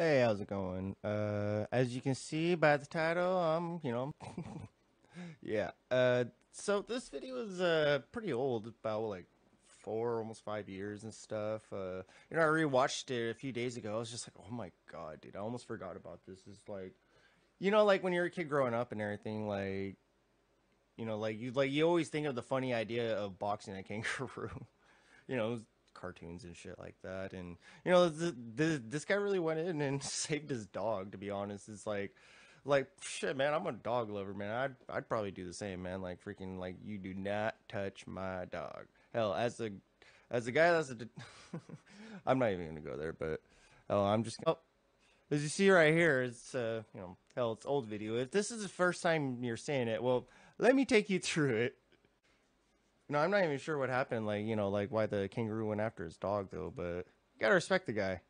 Hey, how's it going? Uh, as you can see by the title, um, you know, yeah. Uh, so this video is uh pretty old, about like four, almost five years and stuff. Uh, you know, I rewatched it a few days ago. I was just like, oh my god, dude, I almost forgot about this. It's like, you know, like when you're a kid growing up and everything, like, you know, like you like you always think of the funny idea of boxing a kangaroo. you know, cartoons and shit like that. And you know, this guy really went in and saved his dog. To be honest, it's like, like shit, man. I'm a dog lover, man. I'd I'd probably do the same, man. Like freaking, like you do not touch my dog. Hell, as a as a guy that's a, I'm not even gonna go there, but oh, I'm just. Oh, as you see right here, it's uh, you know, hell, it's old video. If this is the first time you're seeing it, well, let me take you through it. No, I'm not even sure what happened. Like, you know, like why the kangaroo went after his dog, though. But you gotta respect the guy.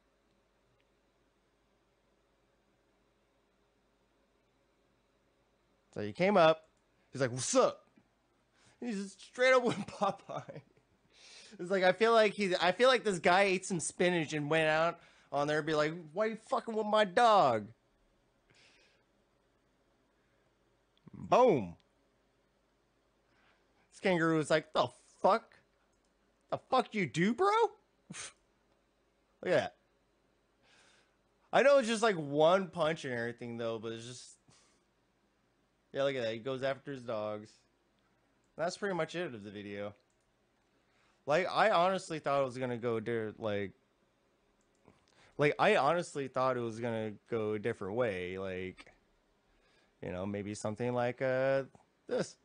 So he came up. He's like, "What's up?" He's straight up with Popeye. It's like I feel like he, I feel like this guy ate some spinach and went out on there and be like, "Why you fucking with my dog?" Boom. This kangaroo was like, "The fuck? The fuck you do, bro?" Look at that. I know it's just like one punch and everything though, but it's just yeah. Look at that. He goes after his dogs. That's pretty much it of the video. Like I honestly thought it was gonna go there like like I honestly thought it was gonna go a different way. Like you know, maybe something like uh this.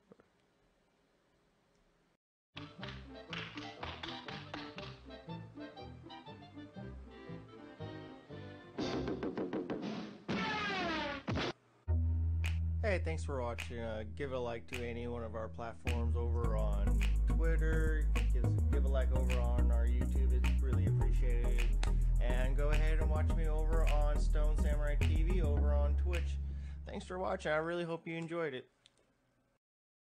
Hey, thanks for watching. Uh, give a like to any one of our platforms over on Twitter. Give, give a like over on our YouTube. It's really appreciated. And go ahead and watch me over on Stone Samurai TV over on Twitch. Thanks for watching. I really hope you enjoyed it.